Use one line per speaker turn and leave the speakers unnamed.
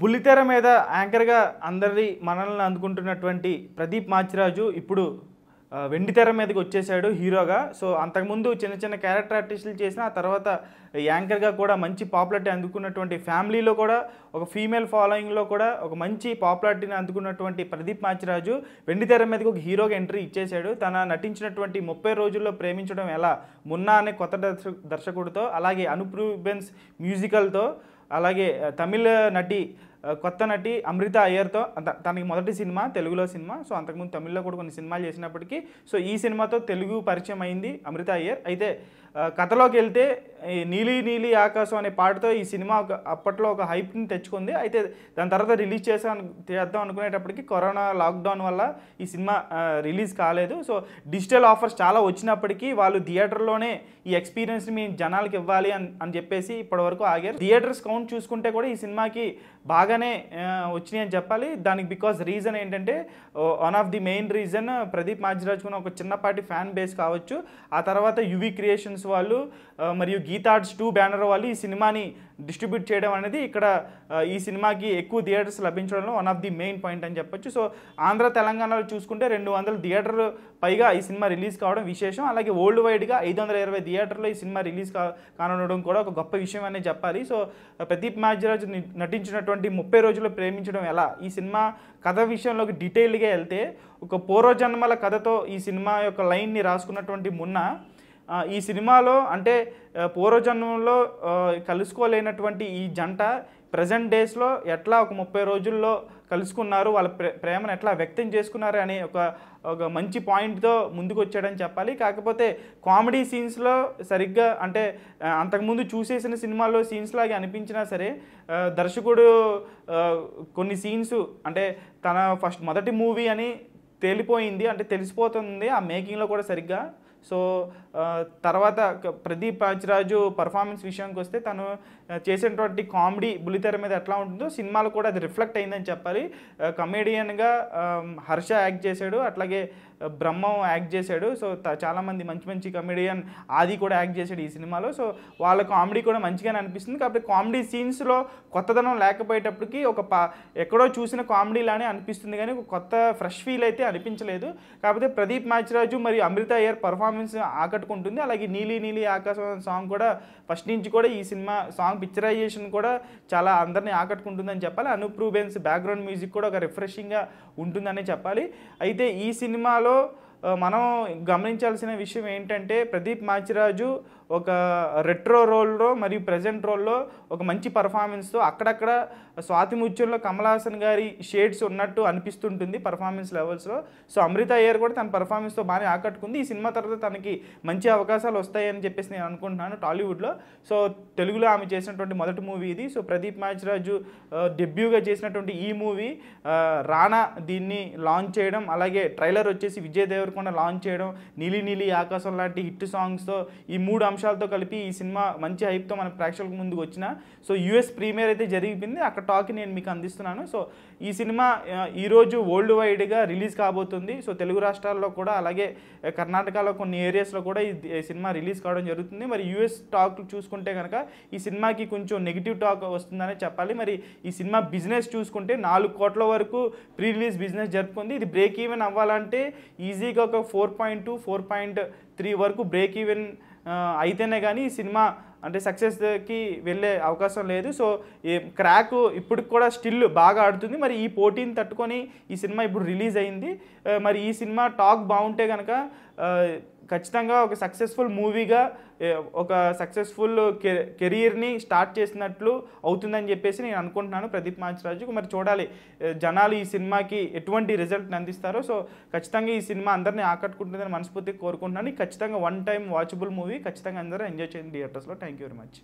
బుల్లితెర మీద యాంకర్గా అందరి మనల్ని అందుకుంటున్నటువంటి ప్రదీప్ మాచిరాజు ఇప్పుడు వెండితెర మీదకి వచ్చేసాడు హీరోగా. సో అంతకుముందు చిన్న చిన్న క్యారెక్టర్ ఆర్టిస్టులు చేసిన ఆ తర్వాత యాంకర్గా కూడా మంచి పాపులారిటీ అందుకున్నటువంటి ఫ్యామిలీలో కూడా ఒక ఫీమేల్ ఫాలోయింగ్లో కూడా ఒక మంచి పాపులారిటీని అందుకున్నటువంటి ప్రదీప్ మాచిరాజు వెండితెర మీదకి ఒక హీరోగా ఎంట్రీ ఇచ్చేశాడు. తన నటించినటువంటి ముప్పై రోజుల్లో ప్రేమించడం ఎలా? మున్నా అనే కొత్త దర్శ దర్శకుడితో అలాగే అనుప్రూబెన్స్ మ్యూజికల్తో అలాగే తమిళ నటి కొత్త నటి అమృత అయ్యర్తో తనకి మొదటి సినిమా తెలుగులో సినిమా సో అంతకుముందు తమిళ్ళో కూడా కొన్ని సినిమాలు చేసినప్పటికీ సో ఈ సినిమాతో తెలుగు పరిచయం అయింది అమృత అయ్యర్. అయితే కథలోకి వెళ్తే ఈ నీలి నీలి ఆకాశం అనే పాటతో ఈ సినిమా ఒక అప్పట్లో ఒక హైప్ని తెచ్చుకుంది. అయితే దాని తర్వాత రిలీజ్ చేసాం చేద్దాం అనుకునేటప్పటికి కరోనా లాక్డౌన్ వల్ల ఈ సినిమా రిలీజ్ కాలేదు. సో డిజిటల్ ఆఫర్స్ చాలా వచ్చినప్పటికీ వాళ్ళు థియేటర్లోనే ఈ ఎక్స్పీరియన్స్ని మీ జనాలకి ఇవ్వాలి అని అని చెప్పేసి ఇప్పటివరకు ఆగారు. థియేటర్స్ కౌంట్ చూసుకుంటే కూడా ఈ సినిమాకి బాగా బాగానే వచ్చినాయి అని చెప్పాలి. దానికి బికాస్ రీజన్ ఏంటంటే one of the main reason Pradeep మాజిరాజ్కున్న ఒక చిన్నపాటి ఫ్యాన్ బేస్ కావచ్చు. ఆ తర్వాత యువి క్రియేషన్స్ వాళ్ళు మరియు గీతార్ట్స్ టూ బ్యానర్ వాళ్ళు ఈ సినిమాని డిస్ట్రిబ్యూట్ చేయడం అనేది ఇక్కడ ఈ సినిమాకి ఎక్కువ theatres లభించడంలో one of the main point అని చెప్పొచ్చు. సో ఆంధ్ర తెలంగాణలో చూసుకుంటే రెండు వందల థియేటర్ పైగా ఈ సినిమా రిలీజ్ కావడం విశేషం. అలాగే వరల్డ్ వైడ్గా ఐదు వందల ఇరవై థియేటర్లో ఈ సినిమా రిలీజ్ కా కానుండడం కూడా ఒక గొప్ప విషయం అనే చెప్పాలి. సో ప్రదీప్ మాజిరాజ్ నటించినటువంటి ముప్పై రోజుల్లో ప్రేమించడం ఎలా? ఈ సినిమా కథ విషయంలోకి డీటెయిల్డ్గా వెళ్తే ఒక పూర్వజన్మల కథతో ఈ సినిమా యొక్క లైన్ని రాసుకున్నటువంటి మున్న ఈ సినిమాలో అంటే పూర్వజన్మంలో కలుసుకోలేనటువంటి ఈ జంట ప్రజెంట్ డేస్లో ఎట్లా ఒక ముప్పై రోజుల్లో కలుసుకున్నారు? వాళ్ళ ప్రే ప్రేమను ఎట్లా వ్యక్తం చేసుకున్నారు అనే ఒక ఒక మంచి పాయింట్తో ముందుకు వచ్చాడని చెప్పాలి. కాకపోతే కామెడీ సీన్స్లో సరిగ్గా అంటే అంతకుముందు చూసేసిన సినిమాల్లో సీన్స్ లాగే అనిపించినా సరే దర్శకుడు కొన్ని సీన్స్ అంటే తన ఫస్ట్ మొదటి మూవీ అని తేలిపోయింది అంటే తెలిసిపోతుంది ఆ మేకింగ్లో కూడా సరిగ్గా. సో తర్వాత ప్రదీప్ పాచిరాజు పర్ఫార్మెన్స్ విషయానికి వస్తే తను చేసినటువంటి కామెడీ బుల్లితెర మీద ఎట్లా ఉంటుందో సినిమాలో కూడా అది రిఫ్లెక్ట్ అయిందని చెప్పాలి. కమేడియన్గా హర్ష యాక్ట్ చేశాడు. అట్లాగే బ్రహ్మం యాక్ట్ చేశాడు. సో చాలామంది మంచి మంచి కమెడియన్ ఆది కూడా యాక్ట్ చేశాడు ఈ సినిమాలో. సో వాళ్ళ కామెడీ కూడా మంచిగానే అనిపిస్తుంది. కాబట్టి కామెడీ సీన్స్లో కొత్తదనం లేకపోయేటప్పటికి ఒక పా ఎక్కడో చూసిన కామెడీ లానే అనిపిస్తుంది కానీ ఒక కొత్త ఫ్రెష్ ఫీల్ అయితే అనిపించలేదు. కాకపోతే ప్రదీప్ మాచిరాజు మరియు అమృత అయ్యర్ పర్ఫార్మెన్స్ ఆకట్టుకుంటుంది. అలాగే నీలి నీలి ఆకాశం సాంగ్ కూడా ఫస్ట్ నుంచి కూడా ఈ సినిమా సాంగ్ పిక్చరైజేషన్ కూడా చాలా అందరినీ ఆకట్టుకుంటుందని చెప్పాలి. అనుప్రూబెన్స్ బ్యాక్గ్రౌండ్ మ్యూజిక్ కూడా ఒక రిఫ్రెషింగ్గా ఉంటుందనే చెప్పాలి. అయితే ఈ సినిమాలో ఆ, మనం గమనించాల్సిన విషయం ఏంటంటే ప్రదీప్ మాచిరాజు ఒక రెట్రో రోల్లో మరియు ప్రజెంట్ రోల్లో ఒక మంచి పర్ఫార్మెన్స్తో అక్కడక్కడ స్వాతి ముత్యంలో కమలాసన్ గారి షేడ్స్ ఉన్నట్టు అనిపిస్తుంటుంది పర్ఫార్మెన్స్ లెవెల్స్లో. సో అమృత అయ్యర్ కూడా తన పర్ఫార్మెన్స్తో బాగానే ఆకట్టుకుంది. ఈ సినిమా తర్వాత తనకి మంచి అవకాశాలు వస్తాయని చెప్పేసి నేను అనుకుంటున్నాను టాలీవుడ్లో. సో తెలుగులో ఆమె చేసినటువంటి మొదటి మూవీ ఇది. సో ప్రదీప్ మాచిరాజు డెబ్యూగా చేసినటువంటి ఈ మూవీ రానా దీన్ని లాంచ్ చేయడం అలాగే ట్రైలర్ వచ్చేసి విజయ్ దేవరకొండ లాంచ్ చేయడం నీలి నీలి ఆకాశం లాంటి హిట్ సాంగ్స్తో ఈ మూడు అంశాలతో కలిపి ఈ సినిమా మంచి హైప్తో మన ప్రేక్షకుల ముందుకు వచ్చిన. సో యుఎస్ ప్రీమియర్ అయితే జరిగింది అక్కడ టాక్ నేను మీకు అందిస్తున్నాను. సో ఈ సినిమా ఈరోజు వరల్డ్ వైడ్గా రిలీజ్ కాబోతుంది. సో తెలుగు రాష్ట్రాల్లో కూడా అలాగే కర్ణాటకలో కొన్ని ఏరియాస్లో కూడా ఈ ఈ సినిమా రిలీజ్ కావడం జరుగుతుంది. మరి యుఎస్ టాక్ చూసుకుంటే కనుక ఈ సినిమాకి కొంచెం నెగిటివ్ టాక్ వస్తుందనే చెప్పాలి. మరి ఈ సినిమా బిజినెస్ చూసుకుంటే నాలుగు కోట్ల వరకు ప్రీ రిలీజ్ బిజినెస్ జరుపుకుంది. ఇది బ్రేక్ ఈవెన్ అవ్వాలంటే ఈజీగా ఒక four point two four point three వరకు బ్రేక్ ఈవెన్ అయితేనే కానీ సినిమా అంటే సక్సెస్కి వెళ్ళే అవకాశం లేదు. సో ఈ క్రాక్ ఇప్పుడు కూడా స్టిల్ బాగా ఆడుతుంది. మరి ఈ పోటీని తట్టుకొని ఈ సినిమా ఇప్పుడు రిలీజ్ అయింది. మరి ఈ సినిమా టాక్ బాగుంటే కనుక ఖచ్చితంగా ఒక సక్సెస్ఫుల్ మూవీగా ఒక సక్సెస్ఫుల్ కెరీర్ని స్టార్ట్ చేసినట్లు అవుతుందని చెప్పేసి నేను అనుకుంటున్నాను ప్రదీప్ మాంచరాజు మరి చూడాలి జనాలు ఈ సినిమాకి ఎటువంటి రిజల్ట్ని అందిస్తారో. సో ఖచ్చితంగా ఈ సినిమా అందరినీ ఆకట్టుకుంటుందని మనస్ఫూర్తిగా కోరుకుంటున్నాను. ఖచ్చితంగా వన్ టైం వాచబుల్ మూవీ ఖచ్చితంగా అందరూ ఎంజాయ్ చేయండి థియేటర్స్లో థ్యాంక్ యూ వెరీ మచ్